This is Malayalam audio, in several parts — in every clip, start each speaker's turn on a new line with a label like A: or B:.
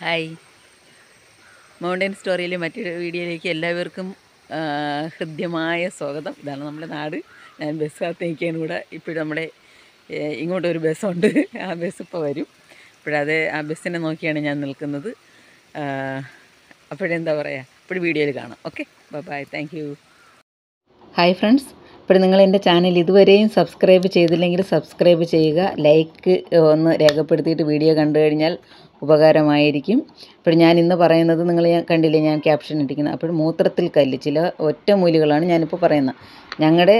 A: ഹായ്. മൗണ്ടൻ സ്റ്റോറിയിലെ മറ്റൊരു വീഡിയോയിലേക്ക് എല്ലാവർക്കും ഹൃദ്യമായ സ്വാഗതം. ഇതാണ് നമ്മുടെ നാട്. ഞാൻ ബസ് നിൽക്കുകയാണ് കൂടെ. ഇപ്പോഴും നമ്മുടെ ഇങ്ങോട്ടൊരു ബസ്സുണ്ട് ആ ബസ് ഇപ്പോൾ വരും. ഇപ്പോഴത് ആ ബസ്സിനെ നോക്കിയാണ് ഞാൻ നിൽക്കുന്നത്. അപ്പോഴെന്താ പറയുക ഇപ്പോഴും വീഡിയോയിൽ കാണാം. Okay bye thank hi friends ഇപ്പോൾ നിങ്ങൾ എന്റെ ചാനൽ ഇതുവരെയും സബ്സ്ക്രൈബ് ചെയ്തില്ലെങ്കിൽ സബ്സ്ക്രൈബ് ചെയ്യുക ലൈക്ക് ഒന്ന് രേഖപ്പെടുത്തിയിട്ട് വീഡിയോ കണ്ടു കഴിഞ്ഞാൽ ഉപകാരമായിരിക്കും. അപ്പോൾ ഞാൻ ഇന്ന് പറയുന്നത് നിങ്ങൾ ഞാൻ കണ്ടില്ലേ ഞാൻ ക്യാപ്ഷൻ ഇട്ടിരിക്കുന്നത്. അപ്പോൾ മൂത്രത്തിൽ കല്ല് ചില ഒറ്റമൂലികളാണ് ഞാനിപ്പോൾ പറയുന്നത്. ഞങ്ങളുടെ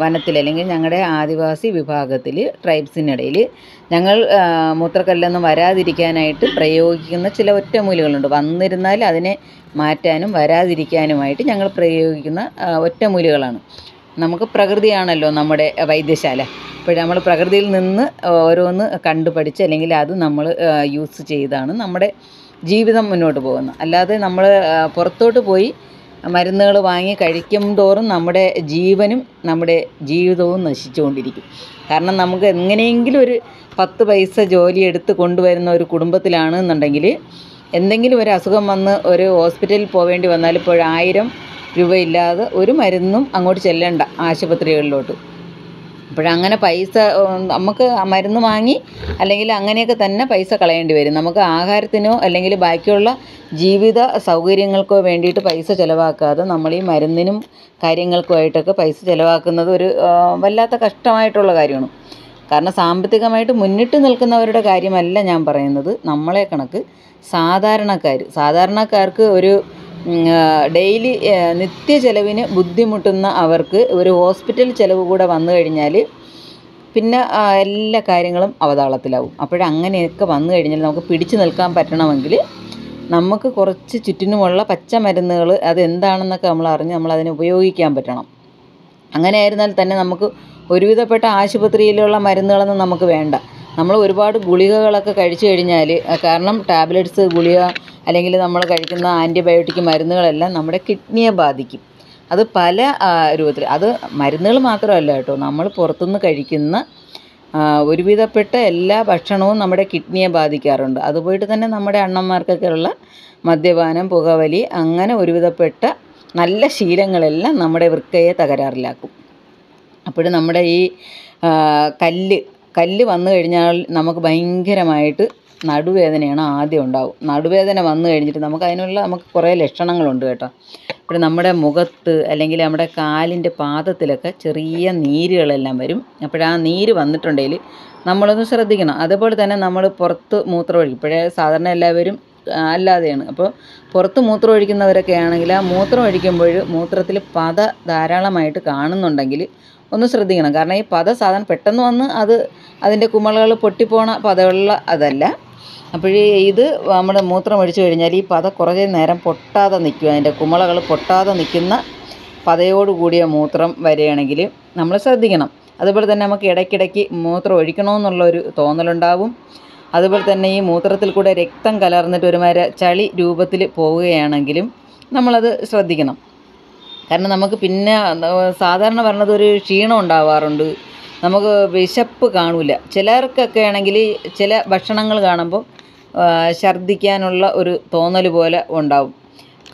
A: വനത്തിൽ അല്ലെങ്കിൽ ഞങ്ങളുടെ ആദിവാസി വിഭാഗത്തിൽ ട്രൈബ്സിനിടയിൽ ഞങ്ങൾ മൂത്രക്കല്ലൊന്നും വരാതിരിക്കാനായിട്ട് പ്രയോഗിക്കുന്ന ചില ഒറ്റമൂലികളുണ്ട് വന്നിരുന്നാൽ അതിനെ മാറ്റാനും വരാതിരിക്കാനുമായിട്ട് ഞങ്ങൾ പ്രയോഗിക്കുന്ന ഒറ്റമൂലികളാണ് നമുക്ക് പ്രകൃതിയാണല്ലോ നമ്മുടെ വൈദ്യശാല. അപ്പോൾ നമ്മൾ പ്രകൃതിയിൽ നിന്ന് ഓരോന്ന് കണ്ടുപഠിച്ച് അല്ലെങ്കിൽ അത് നമ്മൾ യൂസ് ചെയ്താണ് നമ്മുടെ ജീവിതം മുന്നോട്ട് പോകുന്നത്. അല്ലാതെ നമ്മൾ പുറത്തോട്ട് പോയി മരുന്നുകൾ വാങ്ങി കഴിക്കും തോറും നമ്മുടെ ജീവനും നമ്മുടെ ജീവിതവും നശിച്ചുകൊണ്ടിരിക്കും. കാരണം നമുക്ക് എങ്ങനെയെങ്കിലും ഒരു പത്ത് പൈസ ജോലി എടുത്ത് കൊണ്ടുവരുന്ന ഒരു കുടുംബത്തിലാണെന്നുണ്ടെങ്കിൽ എന്തെങ്കിലും ഒരു അസുഖം വന്ന് ഒരു ഹോസ്പിറ്റലിൽ പോവേണ്ടി വന്നാൽ ഇപ്പോൾ ആയിരം രൂപയില്ലാതെ ഒരു മരുന്നും അങ്ങോട്ട് ചെല്ലണ്ട ആശുപത്രികളിലോട്ട്. അപ്പോഴങ്ങനെ പൈസ നമുക്ക് മരുന്ന് വാങ്ങി അല്ലെങ്കിൽ അങ്ങനെയൊക്കെ തന്നെ പൈസ കളയേണ്ടി വരും. നമുക്ക് ആഹാരത്തിനോ അല്ലെങ്കിൽ ബാക്കിയുള്ള ജീവിത സൗകര്യങ്ങൾക്കോ വേണ്ടിയിട്ട് പൈസ ചിലവാക്കാതെ നമ്മൾ ഈ മരുന്നിനും കാര്യങ്ങൾക്കുമായിട്ടൊക്കെ പൈസ ചിലവാക്കുന്നത് ഒരു വല്ലാത്ത കഷ്ടമായിട്ടുള്ള കാര്യമാണ്. കാരണം സാമ്പത്തികമായിട്ട് മുന്നിട്ട് നിൽക്കുന്നവരുടെ കാര്യമല്ല ഞാൻ പറയുന്നത്. നമ്മളെ കണക്ക് സാധാരണക്കാർ സാധാരണക്കാർക്ക് ഒരു ഡെയിലി നിത്യ ചെലവിന് ബുദ്ധിമുട്ടുന്ന അവർക്ക് ഒരു ഹോസ്പിറ്റൽ ചിലവ് കൂടെ വന്നു കഴിഞ്ഞാൽ പിന്നെ എല്ലാ കാര്യങ്ങളും അവതാളത്തിലാവും. അപ്പോഴങ്ങനെയൊക്കെ വന്നു കഴിഞ്ഞാൽ നമുക്ക് പിടിച്ചു നിൽക്കാൻ പറ്റണമെങ്കിൽ നമുക്ക് കുറച്ച് ചുറ്റിനുമുള്ള പച്ചമരുന്നുകൾ അതെന്താണെന്നൊക്കെ നമ്മൾ അറിഞ്ഞ് നമ്മളതിനെ ഉപയോഗിക്കാൻ പറ്റണം. അങ്ങനെ ആയിരുന്നാൽ തന്നെ നമുക്ക് ഒരുവിധപ്പെട്ട ആശുപത്രിയിലുള്ള മരുന്നുകളൊന്നും നമുക്ക് വേണ്ട. നമ്മൾ ഒരുപാട് ഗുളികകളൊക്കെ കഴിച്ചു കഴിഞ്ഞാൽ കാരണം ടാബ്ലറ്റ്സ് ഗുളിക അല്ലെങ്കിൽ നമ്മൾ കഴിക്കുന്ന ആന്റിബയോട്ടിക് മരുന്നുകളെല്ലാം നമ്മുടെ കിഡ്നിയെ ബാധിക്കും. അത് പല രൂപത്തിൽ അത് മരുന്നുകൾ മാത്രമല്ല കേട്ടോ. നമ്മൾ പുറത്തുനിന്ന് കഴിക്കുന്ന ഒരുവിധപ്പെട്ട എല്ലാ ഭക്ഷണവും നമ്മുടെ കിഡ്നിയെ ബാധിക്കാറുണ്ട്. അതുപോയിട്ട് തന്നെ നമ്മുടെ അണ്ണന്മാർക്കൊക്കെ ഉള്ള മദ്യപാനം പുകവലി അങ്ങനെ ഒരുവിധപ്പെട്ട നല്ല ശീലങ്ങളെല്ലാം നമ്മുടെ വൃക്കയെ തകരാറിലാക്കും. അപ്പോഴും നമ്മുടെ ഈ കല്ല് കല്ല് വന്നു കഴിഞ്ഞാൽ നമുക്ക് ഭയങ്കരമായിട്ട് നടുവേദനയാണ് ആദ്യം ഉണ്ടാവും. നടുവേദന വന്നു കഴിഞ്ഞിട്ട് നമുക്ക് അതിനുള്ള നമുക്ക് കുറേ ലക്ഷണങ്ങളുണ്ട് കേട്ടോ. ഇവിടെ നമ്മുടെ മുഖത്ത് അല്ലെങ്കിൽ നമ്മുടെ കാലിന്റെ പാദത്തിലൊക്കെ ചെറിയ നീരുകളെല്ലാം വരും. അപ്പോഴാ നീര് വന്നിട്ടുണ്ടെങ്കിൽ നമ്മളൊന്ന് ശ്രദ്ധിക്കണം. അതുപോലെ തന്നെ നമ്മൾ പുറത്ത് മൂത്രം ഒഴിക്കും ഇപ്പോഴേ സാധാരണ എല്ലാവരും അല്ലാതെയാണ്. അപ്പോൾ പുറത്ത് മൂത്രം ഒഴിക്കുന്നവരൊക്കെ ആണെങ്കിൽ ആ മൂത്രം ഒഴിക്കുമ്പോൾ മൂത്രത്തിൽ പത ധാരാളമായിട്ട് കാണുന്നുണ്ടെങ്കിൽ ഒന്ന് ശ്രദ്ധിക്കണം. കാരണം ഈ പത സാധാരണ പെട്ടെന്ന് വന്ന് അത് അതിന്റെ കുമളകൾ പൊട്ടിപ്പോണ പതയുള്ള അതല്ല. അപ്പോഴേ ഇത് നമ്മൾ മൂത്രം ഒഴിച്ചു കഴിഞ്ഞാൽ ഈ പത കുറേ നേരം പൊട്ടാതെ നിൽക്കും. അതിന്റെ കുമളകൾ പൊട്ടാതെ നിൽക്കുന്ന പതയോട് കൂടിയ മൂത്രം വരികയാണെങ്കിൽ നമ്മൾ ശ്രദ്ധിക്കണം. അതുപോലെ തന്നെ നമുക്ക് ഇടയ്ക്കിടയ്ക്ക് മൂത്രം ഒഴിക്കണമെന്നുള്ളൊരു തോന്നലുണ്ടാവും. അതുപോലെ തന്നെ ഈ മൂത്രത്തിൽ കൂടെ രക്തം കലർന്നിട്ട് ഒരുമാതിരി ചളി രൂപത്തിൽ പോവുകയാണെങ്കിലും നമ്മളത് ശ്രദ്ധിക്കണം. കാരണം നമുക്ക് പിന്നെ സാധാരണ പറഞ്ഞത് ഒരു ക്ഷീണം ഉണ്ടാവാറുണ്ട്. നമുക്ക് വിശപ്പ് കാണില്ല ചിലർക്കൊക്കെ ആണെങ്കിൽ ചില ഭക്ഷണങ്ങൾ കാണുമ്പോൾ ഛർദ്ദിക്കാനുള്ള ഒരു തോന്നൽ പോലെ ഉണ്ടാവും.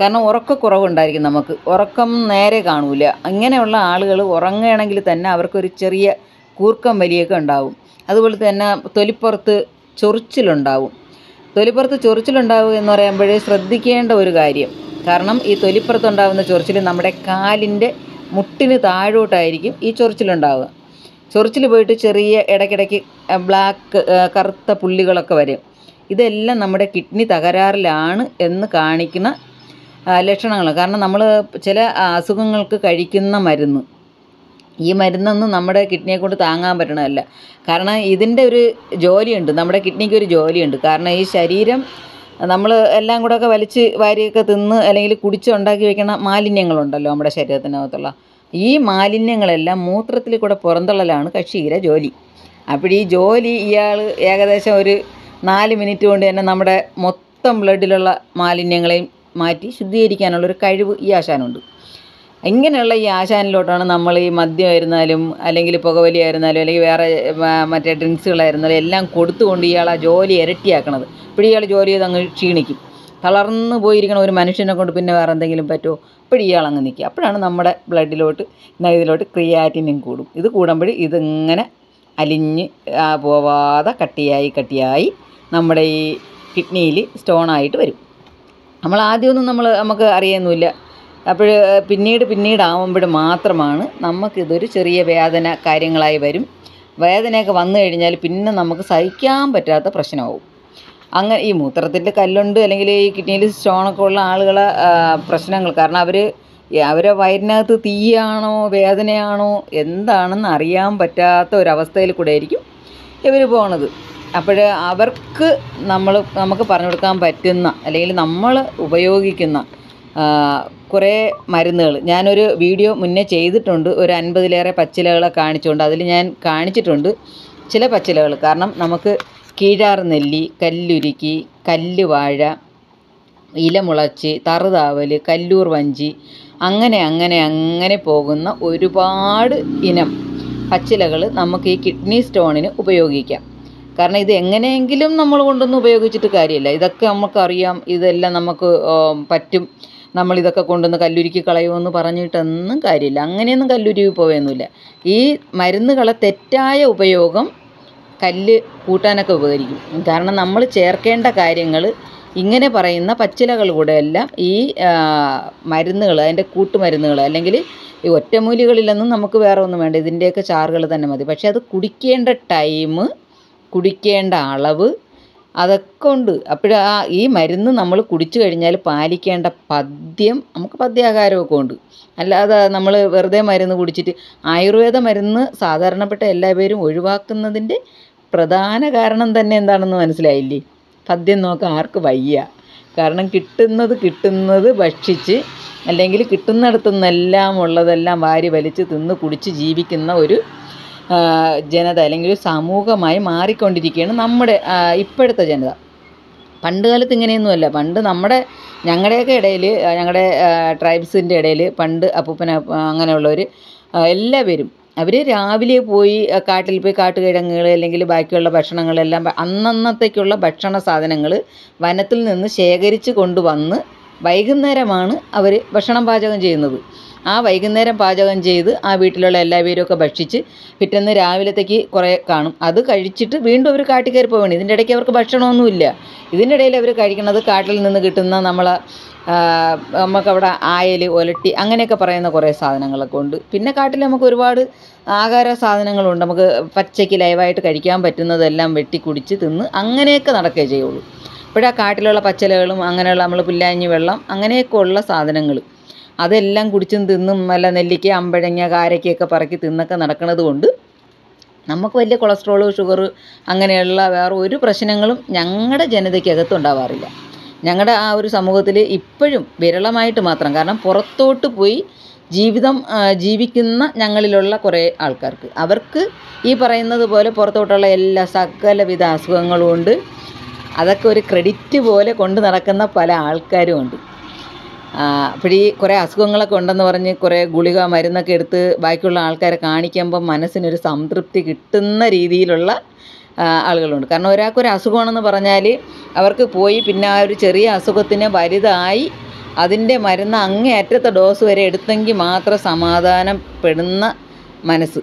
A: കാരണം ഉറക്കക്കുറവുണ്ടായിരിക്കും നമുക്ക്. ഉറക്കം നേരെ കാണൂല. അങ്ങനെയുള്ള ആളുകൾ ഉറങ്ങുകയാണെങ്കിൽ തന്നെ അവർക്കൊരു ചെറിയ കൂർക്കം വലിയൊക്കെ ഉണ്ടാവും. അതുപോലെ തന്നെ തൊലിപ്പുറത്ത് ചൊറിച്ചിലുണ്ടാവും. തൊലിപ്പുറത്ത് ചൊറിച്ചിലുണ്ടാവുക എന്ന് പറയുമ്പോഴേ ശ്രദ്ധിക്കേണ്ട ഒരു കാര്യം. കാരണം ഈ തൊലിപ്പുറത്തുണ്ടാകുന്ന ചൊറിച്ചിൽ നമ്മുടെ കാലിന്റെ മുട്ടിന് താഴോട്ടായിരിക്കും ഈ ചൊറിച്ചിലുണ്ടാവുക. ചൊറിച്ചിൽ പോയിട്ട് ചെറിയ ഇടയ്ക്കിടയ്ക്ക് ബ്ലാക്ക് കറുത്ത പുള്ളികളൊക്കെ വരും. ഇതെല്ലാം നമ്മുടെ കിഡ്നി തകരാറിലാണ് എന്ന് കാണിക്കുന്ന ലക്ഷണങ്ങൾ. കാരണം നമ്മൾ ചില അസുഖങ്ങൾക്ക് കഴിക്കുന്ന മരുന്ന്. ഈ മരുന്നൊന്നും നമ്മുടെ കിഡ്നിയെ കൊണ്ട് താങ്ങാൻ പറ്റണമല്ല കാരണം ഇതിന്റെ ഒരു ജോലിയുണ്ട്. നമ്മുടെ കിഡ്നിക്ക് ഒരു ജോലിയുണ്ട്. കാരണം ഈ ശരീരം നമ്മൾ എല്ലാം കൂടെ ഒക്കെ വലിച്ച് വാരിയൊക്കെ തിന്ന് അല്ലെങ്കിൽ കുടിച്ച് ഉണ്ടാക്കി വെക്കണ മാലിന്യങ്ങളുണ്ടല്ലോ നമ്മുടെ ശരീരത്തിനകത്തുള്ള. ഈ മാലിന്യങ്ങളെല്ലാം മൂത്രത്തിൽ കൂടെ പുറന്തള്ളലാണ് കക്ഷിയുടെ ജോലി. അപ്പോൾ ഈ ജോലി ഇയാൾ ഏകദേശം ഒരു നാല് മിനിറ്റ് കൊണ്ട് തന്നെ നമ്മുടെ മൊത്തം ബ്ലഡിലുള്ള മാലിന്യങ്ങളെയും മാറ്റി ശുദ്ധീകരിക്കാനുള്ളൊരു കഴിവ് ഈ ആശാനുണ്ട്. ഇങ്ങനെയുള്ള ഈ ആശാനിലോട്ടാണ് നമ്മൾ ഈ മദ്യമായിരുന്നാലും അല്ലെങ്കിൽ പുകവലിയായിരുന്നാലും അല്ലെങ്കിൽ വേറെ മറ്റേ ഡ്രിങ്ക്സുകളായിരുന്നാലും എല്ലാം കൊടുത്തുകൊണ്ട് ഇയാൾ ആ ജോലി ഇരട്ടിയാക്കണത്. ഇപ്പോൾ ഇയാൾ ജോലി ചെയ്ത് അങ്ങ് ക്ഷീണിക്കും. തളർന്ന് പോയിരിക്കണ ഒരു മനുഷ്യനെ കൊണ്ട് പിന്നെ വേറെ എന്തെങ്കിലും പറ്റുമോ അപ്പോൾ ഇയാൾ അങ്ങ് നിൽക്കുക. അപ്പോഴാണ് നമ്മുടെ ബ്ലഡിലോട്ട് ഇതിലോട്ട് ക്രിയാറ്റിനും കൂടും. ഇത് കൂടുമ്പോൾ ഇതിങ്ങനെ അലിഞ്ഞ് പോവാതെ കട്ടിയായി കട്ടിയായി നമ്മുടെ ഈ കിഡ്നിയിൽ സ്റ്റോൺ ആയിട്ട് വരും. നമ്മൾ ആദ്യമൊന്നും നമ്മൾ നമുക്ക് അറിയുന്നില്ല. അപ്പോൾ പിന്നീട് പിന്നീട് ആവുമ്പോൾ മാത്രമാണ് നമുക്കിതൊരു ചെറിയ വേദന കാര്യങ്ങളായി വരും. വേദനയൊക്കെ വന്നു കഴിഞ്ഞാൽ പിന്നെ നമുക്ക് സഹിക്കാൻ പറ്റാത്ത പ്രശ്നമാവും. അങ്ങനെ ഈ മൂത്രത്തിന്റെ കല്ലുണ്ട് അല്ലെങ്കിൽ ഈ കിഡ്നിയിൽ സ്റ്റോണൊക്കെ ഉള്ള ആളുകളെ പ്രശ്നങ്ങൾ. കാരണം അവർ അവരെ വയറിനകത്ത് തീയാണോ വേദനയാണോ എന്താണെന്ന് അറിയാൻ പറ്റാത്ത ഒരവസ്ഥയിൽ കൂടെ ആയിരിക്കും ഇവർ പോണത്. അപ്പോൾ അവർക്ക് നമ്മൾ നമുക്ക് പറഞ്ഞു കൊടുക്കാൻ പറ്റുന്ന അല്ലെങ്കിൽ നമ്മൾ ഉപയോഗിക്കുന്ന കുറേ മരുന്നുകൾ ഞാനൊരു വീഡിയോ മുന്നേ ചെയ്തിട്ടുണ്ട്. ഒരു അൻപതിലേറെ പച്ചിലകളെ കാണിച്ചുകൊണ്ട് അതിൽ ഞാൻ കാണിച്ചിട്ടുണ്ട് ചില പച്ചിലകൾ കാരണം നമുക്ക് കീഴാർ നെല്ലി കല്ലുരുക്കി കല്ലുവാഴ ഇലമുളച്ച് തറുതാവൽ കല്ലൂർ വഞ്ചി അങ്ങനെ അങ്ങനെ അങ്ങനെ പോകുന്ന ഒരുപാട് ഇനം പച്ചിലകൾ നമുക്ക് ഈ കിഡ്നി സ്റ്റോണിന് ഉപയോഗിക്കാം. കാരണം ഇത് എങ്ങനെയെങ്കിലും നമ്മൾ കൊണ്ടൊന്നും ഉപയോഗിച്ചിട്ട് കാര്യമില്ല. ഇതൊക്കെ നമുക്കറിയാം. ഇതെല്ലാം നമുക്ക് പറ്റും. പറ്റും നമ്മളിതൊക്കെ കൊണ്ടുവന്ന് കല്ലുരുക്കി കളയുമെന്ന് പറഞ്ഞിട്ടൊന്നും കാര്യമില്ല. അങ്ങനെയൊന്നും കല്ലുരുക്കി പോവുകയൊന്നുമില്ല ഈ മരുന്നുകളെ തെറ്റായ ഉപയോഗം കല്ല് കൂട്ടാനൊക്കെ ഉപകരിക്കും. കാരണം നമ്മൾ ചേർക്കേണ്ട കാര്യങ്ങൾ ഇങ്ങനെ പറയുന്ന പച്ചിലകൾ കൂടെ എല്ലാം ഈ മരുന്നുകൾ അതിന്റെ കൂട്ടുമരുന്നുകൾ അല്ലെങ്കിൽ ഈ ഒറ്റമൂലികളിലൊന്നും നമുക്ക് വേറെ ഒന്നും വേണ്ട. ഇതിന്റെയൊക്കെ ചാറുകൾ തന്നെ മതി. പക്ഷേ അത് കുടിക്കേണ്ട ടൈം കുടിക്കേണ്ട അളവ് അതൊക്കെ ഉണ്ട്. അപ്പോൾ ആ ഈ മരുന്ന് നമ്മൾ കുടിച്ചു കഴിഞ്ഞാൽ പാലിക്കേണ്ട പദ്യം നമുക്ക് പദ്യാഹാരമൊക്കെ ഉണ്ട്. അല്ലാതെ നമ്മൾ വെറുതെ മരുന്ന് കുടിച്ചിട്ട് ആയുർവേദ മരുന്ന് സാധാരണപ്പെട്ട എല്ലാവരും ഒഴിവാക്കുന്നതിന്റെ പ്രധാന കാരണം തന്നെ എന്താണെന്ന് മനസ്സിലായില്ലേ? പദ്യം നോക്കാൻ ആർക്ക് വയ്യ. കാരണം കിട്ടുന്നത് കിട്ടുന്നത് ഭക്ഷിച്ച് അല്ലെങ്കിൽ കിട്ടുന്നിടത്തുനിന്നെല്ലാം ഉള്ളതെല്ലാം വാരി വലിച്ച് തിന്ന് കുടിച്ച് ജീവിക്കുന്ന ഒരു ജനത അല്ലെങ്കിൽ ഒരു സമൂഹമായി മാറിക്കൊണ്ടിരിക്കുകയാണ് നമ്മുടെ ഇപ്പോഴത്തെ ജനത. പണ്ട് കാലത്ത് ഇങ്ങനെയൊന്നുമല്ല. പണ്ട് നമ്മുടെ ഞങ്ങളുടെയൊക്കെ ഇടയിൽ ഞങ്ങളുടെ ട്രൈബ്സിന്റെ ഇടയിൽ പണ്ട് അപ്പൂപ്പന അങ്ങനെയുള്ളവർ എല്ലാവരും അവർ രാവിലെ പോയി കാട്ടിൽ പോയി കാട്ടുകിഴങ്ങുകൾ അല്ലെങ്കിൽ ബാക്കിയുള്ള ഭക്ഷണങ്ങളെല്ലാം അന്നന്നത്തേക്കുള്ള ഭക്ഷണ സാധനങ്ങൾ വനത്തിൽ നിന്ന് ശേഖരിച്ച് കൊണ്ടുവന്ന് വൈകുന്നേരമാണ് അവർ ഭക്ഷണം പാചകം ചെയ്യുന്നത്. ആ വൈകുന്നേരം പാചകം ചെയ്ത് ആ വീട്ടിലുള്ള എല്ലാവരും ഒക്കെ ഭക്ഷിച്ച് പിറ്റേന്ന് രാവിലത്തേക്ക് കുറേ കാണും. അത് കഴിച്ചിട്ട് വീണ്ടും അവർ കാട്ടിൽ കയറി പോവുകയാണ് ഇതിന്റെ ഇടയ്ക്ക് അവർക്ക് ഭക്ഷണമൊന്നുമില്ല. ഇതിന്റെ ഇടയിൽ അവർ കഴിക്കുന്നത് കാട്ടിൽ നിന്ന് കിട്ടുന്ന നമ്മളെ നമുക്കവിടെ ആയൽ ഒലട്ടി അങ്ങനെയൊക്കെ പറയുന്ന കുറേ സാധനങ്ങളൊക്കെ ഉണ്ട്. പിന്നെ കാട്ടിൽ നമുക്ക് ഒരുപാട് ആഹാര സാധനങ്ങളുണ്ട്. നമുക്ക് പച്ചയ്ക്ക് ലൈവായിട്ട് കഴിക്കാൻ പറ്റുന്നതെല്ലാം വെട്ടി കുടിച്ച് തിന്ന് അങ്ങനെയൊക്കെ നടക്കുകയേ ചെയ്യുള്ളൂ. ഇപ്പോഴാ കാട്ടിലുള്ള പച്ചിലകളും അങ്ങനെയുള്ള നമ്മൾ പുല്ലാഞ്ഞി വെള്ളം അങ്ങനെയൊക്കെ ഉള്ള സാധനങ്ങൾ അതെല്ലാം കുടിച്ചും തിന്നും നല്ല നെല്ലിക്ക അമ്പഴങ്ങ കാരക്കയൊക്കെ പറക്കി തിന്നൊക്കെ നടക്കുന്നത് കൊണ്ട് നമുക്ക് വലിയ കൊളസ്ട്രോൾ ഷുഗർ അങ്ങനെയുള്ള വേറെ ഒരു പ്രശ്നങ്ങളും ഞങ്ങളുടെ ജനതയ്ക്കകത്ത് ഉണ്ടാവാറില്ല ഞങ്ങളുടെ ആ ഒരു സമൂഹത്തിൽ ഇപ്പോഴും വിരളമായിട്ട് മാത്രം കാരണം പുറത്തോട്ട് പോയി ജീവിതം ജീവിക്കുന്ന ഞങ്ങളിലുള്ള കുറേ ആൾക്കാർക്ക്. അവർക്ക് ഈ പറയുന്നത് പോലെ പുറത്തോട്ടുള്ള എല്ലാ സകലവിധ അസുഖങ്ങളും ഉണ്ട്. അതൊക്കെ ഒരു ക്രെഡിറ്റ് പോലെ കൊണ്ട് നടക്കുന്ന പല ആൾക്കാരും ഉണ്ട്. അപ്പോൾ ഈ കുറേ അസുഖങ്ങളൊക്കെ ഉണ്ടെന്ന് പറഞ്ഞ് കുറേ ഗുളിക മരുന്നൊക്കെ എടുത്ത് ബാക്കിയുള്ള ആൾക്കാരെ കാണിക്കുമ്പോൾ മനസ്സിനൊരു സംതൃപ്തി കിട്ടുന്ന രീതിയിലുള്ള ആളുകളുണ്ട്. കാരണം ഒരാൾക്കൊരു അസുഖമാണെന്ന് പറഞ്ഞാൽ അവർക്ക് പോയി പിന്നെ ആ ഒരു ചെറിയ അസുഖത്തിന് വലുതായി അതിന്റെ മരുന്ന് അങ്ങേയറ്റത്തെ ഡോസ് വരെ എടുത്തെങ്കിൽ മാത്രം സമാധാനപ്പെടുന്ന മനസ്സ്.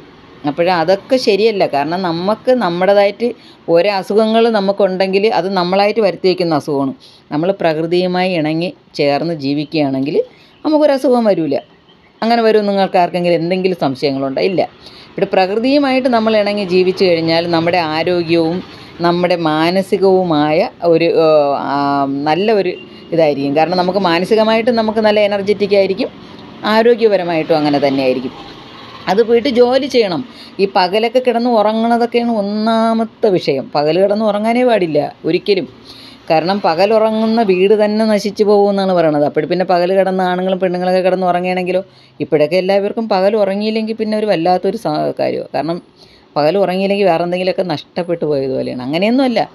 A: അപ്പോഴ് അതൊക്കെ ശരിയല്ല. കാരണം നമുക്ക് നമ്മുടേതായിട്ട് ഓരോ അസുഖങ്ങൾ നമുക്കുണ്ടെങ്കിൽ അത് നമ്മളായിട്ട് വരുത്തി വയ്ക്കുന്ന അസുഖമാണ്. നമ്മൾ പ്രകൃതിയുമായി ഇണങ്ങി ചേർന്ന് ജീവിക്കുകയാണെങ്കിൽ അസുഖം വരില്ല അങ്ങനെ വരും നിങ്ങൾക്ക് ആർക്കെങ്കിലും എന്തെങ്കിലും സംശയങ്ങളുണ്ടോ? ഇല്ല. ഇവിടെ പ്രകൃതിയുമായിട്ട് നമ്മൾ ഇണങ്ങി ജീവിച്ചു കഴിഞ്ഞാൽ നമ്മുടെ ആരോഗ്യവും നമ്മുടെ മാനസികവുമായ ഒരു നല്ല ഒരു ഇതായിരിക്കും. കാരണം നമുക്ക് മാനസികമായിട്ട് നമുക്ക് നല്ല എനർജറ്റിക് ആയിരിക്കും. ആരോഗ്യപരമായിട്ടും അങ്ങനെ തന്നെയായിരിക്കും. അത് പോയിട്ട് ജോലി ചെയ്യണം. ഈ പകലൊക്കെ കിടന്ന് ഉറങ്ങണതൊക്കെയാണ് ഒന്നാമത്തെ വിഷയം. പകൽ കിടന്ന് ഉറങ്ങാനേ പാടില്ല ഒരിക്കലും. കാരണം പകലുറങ്ങുന്ന വീട് തന്നെ നശിച്ചു പോകുമെന്നാണ് പറയണത്. അപ്പോൾ പിന്നെ പകൽ കിടന്ന ആണുങ്ങളും പെണ്ണുങ്ങളൊക്കെ കിടന്ന് ഉറങ്ങുകയാണെങ്കിലോ? ഇപ്പോഴൊക്കെ എല്ലാവർക്കും പകൽ ഉറങ്ങിയില്ലെങ്കിൽ പിന്നെ ഒരു വല്ലാത്തൊരു കാര്യമാണ് കാരണം പകൽ ഉറങ്ങിയില്ലെങ്കിൽ വേറെ എന്തെങ്കിലുമൊക്കെ നഷ്ടപ്പെട്ടു പോയതുപോലെയാണ് അങ്ങനെയൊന്നുമല്ല.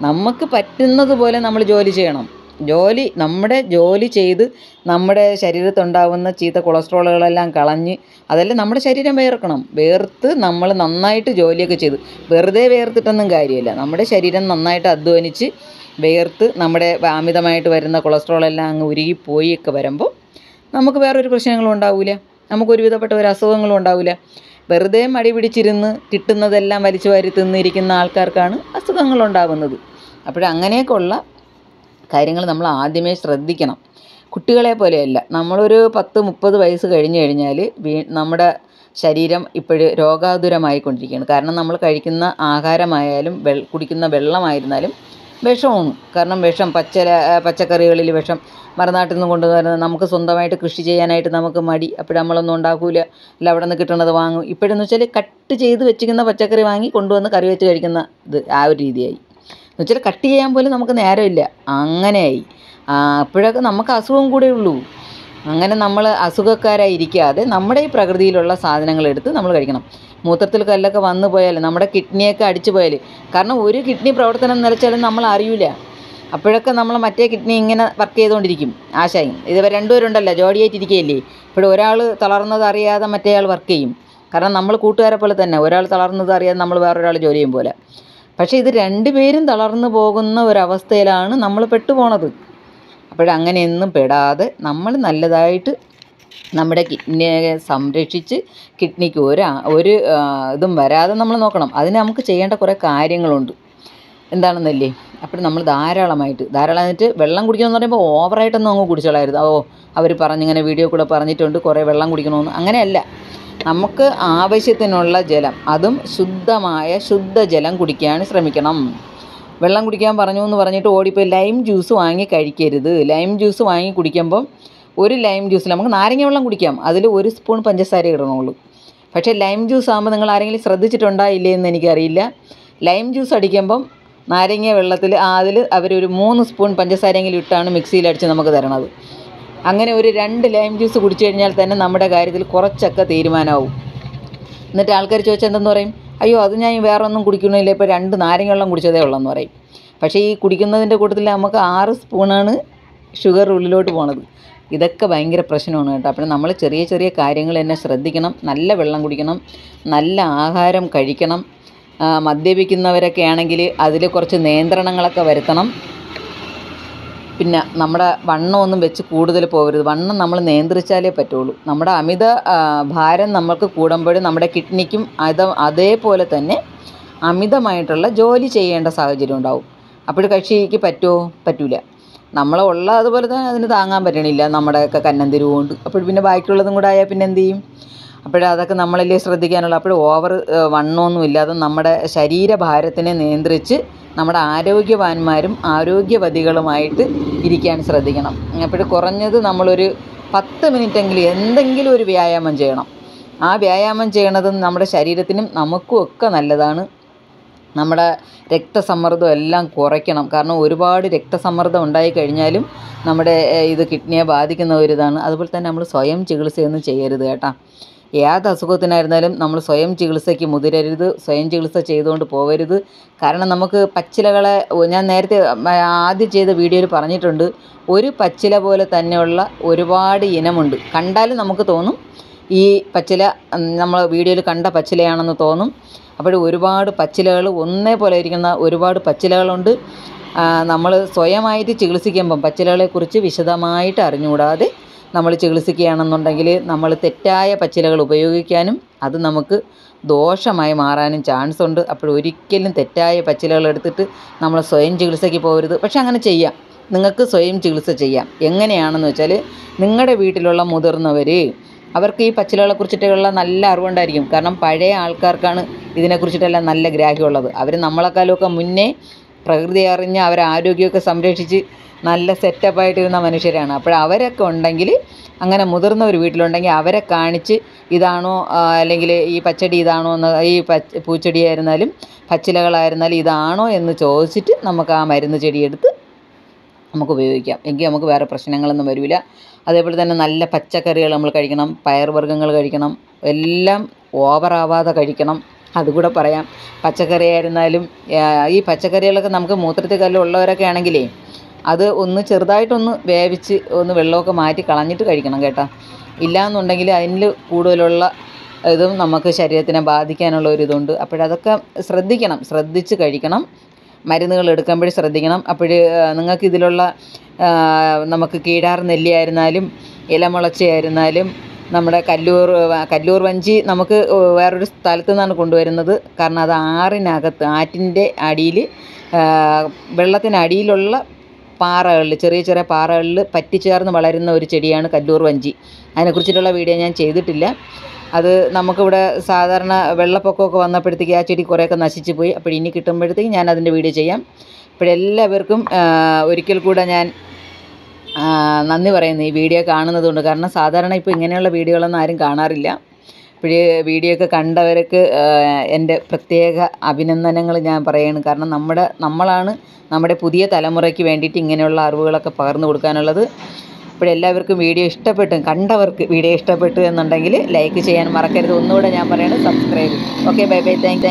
A: നമുക്ക് പറ്റുന്നത് പോലെ നമ്മൾ ജോലി ചെയ്യണം. ജോലി നമ്മുടെ ജോലി ചെയ്ത് നമ്മുടെ ശരീരത്തുണ്ടാവുന്ന ചീത്ത കൊളസ്ട്രോളുകളെല്ലാം കളഞ്ഞ് അതെല്ലാം നമ്മുടെ ശരീരം വേർക്കണം. വേർത്ത് നമ്മൾ നന്നായിട്ട് ജോലിയൊക്കെ ചെയ്ത്. വെറുതെ വേർത്തിട്ടൊന്നും കാര്യമില്ല. നമ്മുടെ ശരീരം നന്നായിട്ട് അധ്വാനിച്ച് വേർത്ത് നമ്മുടെ അമിതമായിട്ട് വരുന്ന കൊളസ്ട്രോളെല്ലാം അങ്ങ് ഉരുകിപ്പോയി ഒക്കെ വരുമ്പോൾ നമുക്ക് വേറൊരു പ്രശ്നങ്ങളും ഉണ്ടാവില്ല നമുക്ക് ഒരുവിധപ്പെട്ട ഒരു അസുഖങ്ങളും ഉണ്ടാവില്ല വെറുതെ മടി പിടിച്ചിരുന്ന് കിട്ടുന്നതെല്ലാം വലിച്ചു വാരി തിന്നിരിക്കുന്ന ആൾക്കാർക്കാണ് അസുഖങ്ങളുണ്ടാകുന്നത് അപ്പോഴങ്ങനെയൊക്കെയുള്ള കാര്യങ്ങൾ നമ്മൾ ആദ്യമേ ശ്രദ്ധിക്കണം. കുട്ടികളെ പോലെയല്ല. നമ്മളൊരു പത്ത് മുപ്പത് വയസ്സ് കഴിഞ്ഞു കഴിഞ്ഞാൽ വീ നമ്മുടെ ശരീരം ഇപ്പോഴ് രോഗാതുരമായിക്കൊണ്ടിരിക്കുകയാണ്. കാരണം നമ്മൾ കഴിക്കുന്ന ആഹാരമായാലും വെ കുടിക്കുന്ന വെള്ളമായിരുന്നാലും വിഷമാണ് കാരണം വിഷം പച്ച പച്ചക്കറികളിൽ വിഷം മറുനാട്ടിൽ നിന്ന് കൊണ്ടുവരുന്നത് നമുക്ക് സ്വന്തമായിട്ട് കൃഷി ചെയ്യാനായിട്ട് നമുക്ക് മടി. അപ്പോൾ നമ്മളൊന്നും ഉണ്ടാക്കൂല. അല്ല അവിടെ നിന്ന് കിട്ടുന്നത് വാങ്ങും. ഇപ്പോഴെന്ന് വെച്ചാൽ കട്ട് ചെയ്ത് വെച്ചിരിക്കുന്ന പച്ചക്കറി വാങ്ങി കൊണ്ടുവന്ന് കറി വെച്ച് കഴിക്കുന്ന ഇത് ആ ഒരു രീതിയായി. എന്ന് വെച്ചാൽ കട്ട് ചെയ്യാൻ പോലും നമുക്ക് നേരമില്ല. അങ്ങനെയായി. അപ്പോഴൊക്കെ നമുക്ക് അസുഖം കൂടെ ഉള്ളൂ. അങ്ങനെ നമ്മൾ അസുഖക്കാരായിരിക്കാതെ നമ്മുടെ ഈ പ്രകൃതിയിലുള്ള സാധനങ്ങൾ എടുത്ത് നമ്മൾ കഴിക്കണം. മൂത്രത്തിൽ കല്ലൊക്കെ വന്നു പോയാൽ നമ്മുടെ കിഡ്നിയൊക്കെ അടിച്ചു പോയാൽ കാരണം ഒരു കിഡ്നി പ്രവർത്തനം നിലച്ചാലും നമ്മൾ അറിയില്ല അപ്പോഴൊക്കെ നമ്മൾ മറ്റേ കിഡ്നി ഇങ്ങനെ വർക്ക് ചെയ്തുകൊണ്ടിരിക്കും. ആശായി. ഇത് രണ്ടുപേരുണ്ടല്ലോ ജോഡിയായിട്ട് ഇരിക്കുകയല്ലേ? ഇപ്പോൾ ഒരാൾ തളർന്നത് അറിയാതെ മറ്റേ ആൾ വർക്ക് ചെയ്യും. കാരണം നമ്മൾ കൂട്ടുകാരെ പോലെ തന്നെ ഒരാൾ തളർന്നത് അറിയാതെ നമ്മൾ വേറൊരാൾ ജോലി ചെയ്യും പോലെ. പക്ഷേ ഇത് രണ്ടുപേരും തളർന്നു പോകുന്ന ഒരവസ്ഥയിലാണ് നമ്മൾ പെട്ടുപോണത്. അപ്പോഴങ്ങനെയൊന്നും പെടാതെ നമ്മൾ നല്ലതായിട്ട് നമ്മുടെ കിഡ്നിയെ സംരക്ഷിച്ച് കിഡ്നിക്ക് ഒരു ഒരു ഇതും വരാതെ നമ്മൾ നോക്കണം. അതിന് നമുക്ക് ചെയ്യേണ്ട കുറേ കാര്യങ്ങളുണ്ട്. എന്താണെന്നല്ലേ? അപ്പോൾ നമ്മൾ ധാരാളമായിട്ട് ധാരാളമായിട്ട് വെള്ളം കുടിക്കണമെന്ന് പറയുമ്പോൾ ഓവറായിട്ടൊന്നും അങ്ങ് കുടിച്ചോളായിരുന്നു. ഓ അവർ പറഞ്ഞിങ്ങനെ വീഡിയോ കൂടെ പറഞ്ഞിട്ടുണ്ട് കുറേ വെള്ളം കുടിക്കണമെന്ന്. അങ്ങനെയല്ല. നമുക്ക് ആവശ്യത്തിനുള്ള ജലം അതും ശുദ്ധമായ ശുദ്ധജലം കുടിക്കാൻ ശ്രമിക്കണം. വെള്ളം കുടിക്കാൻ പറഞ്ഞു എന്ന് പറഞ്ഞിട്ട് ഓടിപ്പോയി ലൈം ജ്യൂസ് വാങ്ങി കഴിക്കരുത്. ലൈം ജ്യൂസ് വാങ്ങി കുടിക്കുമ്പം ഒരു ലൈം ജ്യൂസിൽ നമുക്ക് നാരങ്ങ വെള്ളം കുടിക്കാം. അതിൽ ഒരു സ്പൂൺ പഞ്ചസാര ഇടണുള്ളൂ പക്ഷേ ലൈം ജ്യൂസ് ആകുമ്പോൾ നിങ്ങൾ ആരെങ്കിലും ശ്രദ്ധിച്ചിട്ടുണ്ടായില്ലേ എന്ന് എനിക്കറിയില്ല. ലൈം ജ്യൂസ് അടിക്കുമ്പം നാരങ്ങ വെള്ളത്തിൽ അതിൽ അവരൊരു മൂന്ന് സ്പൂൺ പഞ്ചസാരയെങ്കിലും ഇട്ടാണ് മിക്സിയിൽ അടിച്ച് നമുക്ക് തരണത്. അങ്ങനെ ഒരു രണ്ട് ലൈം ജ്യൂസ് കുടിച്ചു കഴിഞ്ഞാൽ തന്നെ നമ്മുടെ കാര്യത്തിൽ കുറച്ചൊക്കെ തീരുമാനമാവും. എന്നിട്ട് ആൾക്കാർ ചോദിച്ചാൽ എന്തെന്ന് പറയും? അയ്യോ അത് ഞാൻ വേറെ ഒന്നും കുടിക്കണില്ല ഇപ്പോൾ രണ്ട് നാരങ്ങ വെള്ളം കുടിച്ചതേ ഉള്ളെന്ന് പറയും. പക്ഷേ ഈ കുടിക്കുന്നതിന്റെ കൂട്ടത്തിൽ നമുക്ക് ആറ് സ്പൂണാണ് ഷുഗർ ഉള്ളിലോട്ട് പോണത്. ഇതൊക്കെ ഭയങ്കര പ്രശ്നമാണ് കേട്ടോ. അപ്പോൾ നമ്മൾ ചെറിയ ചെറിയ കാര്യങ്ങൾ തന്നെ ശ്രദ്ധിക്കണം. നല്ല വെള്ളം കുടിക്കണം. നല്ല ആഹാരം കഴിക്കണം. മദ്യപിക്കുന്നവരൊക്കെ ആണെങ്കിൽ അതിൽ കുറച്ച് നിയന്ത്രണങ്ങളൊക്കെ വരുത്തണം. പിന്നെ നമ്മുടെ വണ്ണമൊന്നും വെച്ച് കൂടുതൽ പോകരുത്. വണ്ണം നമ്മൾ നിയന്ത്രിച്ചാലേ പറ്റുള്ളൂ. നമ്മുടെ അമിത ഭാരം നമ്മൾക്ക് കൂടുമ്പോഴും നമ്മുടെ കിഡ്നിക്കും അത് അതേപോലെ തന്നെ അമിതമായിട്ടുള്ള ജോലി ചെയ്യേണ്ട സാഹചര്യം ഉണ്ടാവും. അപ്പോൾ കക്ഷിക്ക് പറ്റുമോ പറ്റൂല. നമ്മളെ ഉള്ള അതുപോലെ തന്നെ അതിന് താങ്ങാൻ പറ്റണില്ല നമ്മുടെയൊക്കെ കന്നന്തിരിവ് കൊണ്ട്. അപ്പോൾ പിന്നെ ബാക്കിയുള്ളതും കൂടെ ആയാൽ പിന്നെ എന്ത് ചെയ്യും? അപ്പോഴതൊക്കെ നമ്മളല്ലേ ശ്രദ്ധിക്കാനുള്ളൂ അപ്പോൾ ഓവർ വണ്ണമൊന്നും ഇല്ലാതെ നമ്മുടെ ശരീരഭാരത്തിനെ നിയന്ത്രിച്ച് നമ്മുടെ ആരോഗ്യവാന്മാരും ആരോഗ്യവതികളുമായിട്ട് ഇരിക്കാൻ ശ്രദ്ധിക്കണം. അപ്പോൾ കുറഞ്ഞത് നമ്മളൊരു പത്ത് മിനിറ്റെങ്കിലും എന്തെങ്കിലും ഒരു വ്യായാമം ചെയ്യണം. ആ വ്യായാമം ചെയ്യണത് നമ്മുടെ ശരീരത്തിനും നമുക്കും ഒക്കെ നല്ലതാണ്. നമ്മുടെ രക്തസമ്മർദ്ദം എല്ലാം കുറയ്ക്കണം. കാരണം ഒരുപാട് രക്തസമ്മർദ്ദം ഉണ്ടായി കഴിഞ്ഞാലും നമ്മുടെ ഇത് കിഡ്നിയെ ബാധിക്കുന്ന ഒരു ഇതാണ് അതുപോലെ തന്നെ നമ്മൾ സ്വയം ചികിത്സയൊന്നും ചെയ്യരുത് കേട്ടോ. ഏത് അസുഖത്തിനായിരുന്നാലും നമ്മൾ സ്വയം ചികിത്സയ്ക്ക് മുതിരരുത് സ്വയം ചികിത്സ ചെയ്തുകൊണ്ട് പോകരുത് കാരണം നമുക്ക് പച്ചിലകളെ ഞാൻ നേരത്തെ ആദ്യം ചെയ്ത വീഡിയോയിൽ പറഞ്ഞിട്ടുണ്ട് ഒരു പച്ചില പോലെ തന്നെയുള്ള ഒരുപാട് ഇനമുണ്ട്. കണ്ടാലും നമുക്ക് തോന്നും ഈ പച്ചില നമ്മൾ വീഡിയോയിൽ കണ്ട പച്ചിലയാണെന്ന് തോന്നും. അപ്പോൾ ഒരുപാട് പച്ചിലകൾ ഒന്നേ പോലെ ഇരിക്കുന്ന ഒരുപാട് പച്ചിലകളുണ്ട്. നമ്മൾ സ്വയമായിട്ട് ചികിത്സിക്കുമ്പം പച്ചിലകളെക്കുറിച്ച് വിശദമായിട്ട് അറിഞ്ഞുകൂടാതെ നമ്മൾ ചികിത്സിക്കുകയാണെന്നുണ്ടെങ്കിൽ നമ്മൾ തെറ്റായ പച്ചിലകൾ ഉപയോഗിക്കാനും അത് നമുക്ക് ദോഷമായി മാറാനും ചാൻസ് ഉണ്ട്. അപ്പോൾ ഒരിക്കലും തെറ്റായ പച്ചിലകൾ എടുത്തിട്ട് നമ്മൾ സ്വയം ചികിത്സയ്ക്ക് പോകരുത്. പക്ഷെ അങ്ങനെ ചെയ്യാം. നിങ്ങൾക്ക് സ്വയം ചികിത്സ ചെയ്യാം. എങ്ങനെയാണെന്ന് വെച്ചാൽ നിങ്ങളുടെ വീട്ടിലുള്ള മുതിർന്നവർ അവർക്ക് ഈ പച്ചിലകളെ കുറിച്ചിട്ടുള്ള നല്ല അറിവുണ്ടായിരിക്കും. കാരണം പഴയ ആൾക്കാർക്കാണ് ഇതിനെക്കുറിച്ചിട്ടെല്ലാം നല്ല ഗ്രാഹ്യമുള്ളത്. അവർ നമ്മളെക്കാളുമൊക്കെ മുന്നേ പ്രകൃതി അറിഞ്ഞ് അവർ ആരോഗ്യമൊക്കെ സംരക്ഷിച്ച് നല്ല സെറ്റപ്പായിട്ടിരുന്ന മനുഷ്യരാണ്. അപ്പോൾ അവരൊക്കെ ഉണ്ടെങ്കിൽ അങ്ങനെ മുതിർന്ന ഒരു വീട്ടിലുണ്ടെങ്കിൽ അവരെ കാണിച്ച് ഇതാണോ അല്ലെങ്കിൽ ഈ പച്ചടി ഇതാണോ എന്ന് ഈ പച്ച പൂച്ചെടിയായിരുന്നാലും പച്ചിലകളായിരുന്നാലും ഇതാണോ എന്ന് ചോദിച്ചിട്ട് നമുക്ക് ആ മരുന്ന് ചെടിയെടുത്ത് നമുക്ക് ഉപയോഗിക്കാം. എങ്കിൽ നമുക്ക് വേറെ പ്രശ്നങ്ങളൊന്നും വരില്ല. അതേപോലെ തന്നെ നല്ല പച്ചക്കറികൾ നമ്മൾ കഴിക്കണം പയർവർഗങ്ങൾ കഴിക്കണം എല്ലാം ഓവറാവാതെ കഴിക്കണം. അതുകൂടെ പറയാം. പച്ചക്കറി ആയിരുന്നാലും ഈ പച്ചക്കറികളൊക്കെ നമുക്ക് മൂത്രത്തിൽ കല്ലുള്ളവരൊക്കെ ആണെങ്കിലേ അത് ഒന്ന് ചെറുതായിട്ടൊന്ന് വേവിച്ച് ഒന്ന് വെള്ളമൊക്കെ മാറ്റി കളഞ്ഞിട്ട് കഴിക്കണം കേട്ടോ. ഇല്ലയെന്നുണ്ടെങ്കിൽ അതിൽ കൂടുതലുള്ള ഇതും നമുക്ക് ശരീരത്തിനെ ബാധിക്കാനുള്ള ഒരിതുണ്ട് അപ്പോഴതൊക്കെ ശ്രദ്ധിക്കണം. ശ്രദ്ധിച്ച് കഴിക്കണം. മരുന്നുകൾ എടുക്കുമ്പോൾ ശ്രദ്ധിക്കണം. അപ്പോൾ നിങ്ങൾക്ക് ഇതിലുള്ള നമുക്ക് കീടാർ നെല്ലിയായിരുന്നാലും ഇലമുളച്ചയായിരുന്നാലും നമ്മുടെ കല്ലൂർ കല്ലൂർ വഞ്ചി നമുക്ക് വേറൊരു സ്ഥലത്തു നിന്നാണ് കൊണ്ടുവരുന്നത്. കാരണം അത് ആറിനകത്ത് ആറ്റിന്റെ അടിയിൽ വെള്ളത്തിനടിയിലുള്ള പാറകളിൽ ചെറിയ ചെറിയ പാറകളിൽ പറ്റിച്ചേർന്ന് വളരുന്ന ഒരു ചെടിയാണ് കല്ലൂർ വഞ്ചി. അതിനെക്കുറിച്ചിട്ടുള്ള വീഡിയോ ഞാൻ ചെയ്തിട്ടില്ല. അത് നമുക്കിവിടെ സാധാരണ വെള്ളപ്പൊക്കമൊക്കെ വന്നപ്പോഴത്തേക്ക് ആ ചെടി കുറേയൊക്കെ നശിച്ചു പോയി. അപ്പോൾ ഇനി കിട്ടുമ്പോഴത്തേക്ക് ഞാൻ അതിന്റെ വീഡിയോ ചെയ്യാം. ഇപ്പോഴെല്ലാവർക്കും ഒരിക്കൽ കൂടെ ഞാൻ നന്ദി പറയുന്നു. ഈ വീഡിയോ കാണുന്നതുകൊണ്ട്. കാരണം സാധാരണ ഇപ്പോൾ ഇങ്ങനെയുള്ള വീഡിയോകളൊന്നും ആരും കാണാറില്ല. ഇപ്പോഴേ വീഡിയോ ഒക്കെ കണ്ടവർക്ക് എന്റെ പ്രത്യേക അഭിനന്ദനങ്ങൾ ഞാൻ പറയുകയാണ് കാരണം നമ്മുടെ നമ്മളാണ് നമ്മുടെ പുതിയ തലമുറയ്ക്ക് വേണ്ടിയിട്ട് ഇങ്ങനെയുള്ള അറിവുകളൊക്കെ പകർന്നു കൊടുക്കാനുള്ളത്. ഇപ്പോഴെല്ലാവർക്കും വീഡിയോ ഇഷ്ടപ്പെട്ടു കണ്ടവർക്ക് വീഡിയോ ഇഷ്ടപ്പെട്ടു എന്നുണ്ടെങ്കിൽ ലൈക്ക് ചെയ്യാൻ മറക്കരുത്. ഒന്നുകൂടെ ഞാൻ പറയുന്നത് subscribe. Okay bye bye. Thank.